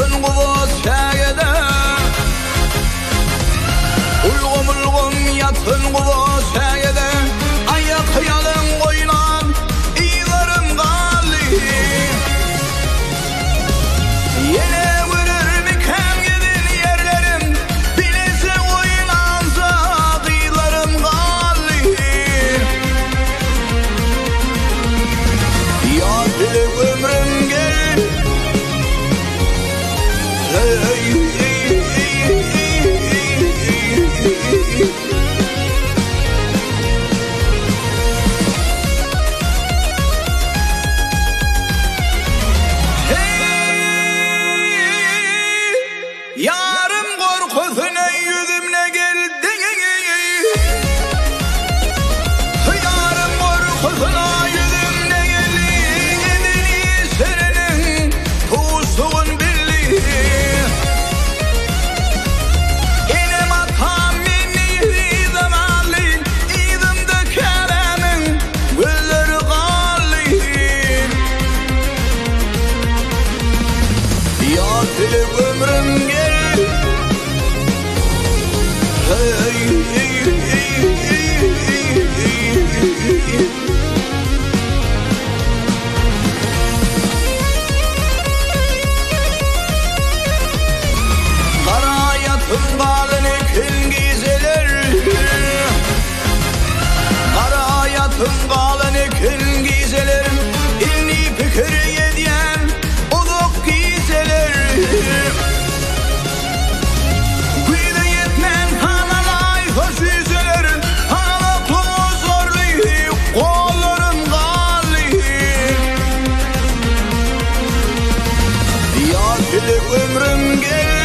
轮我。ömrüm geri Hey Kara yatın bağını kıl dedi ömrüm gel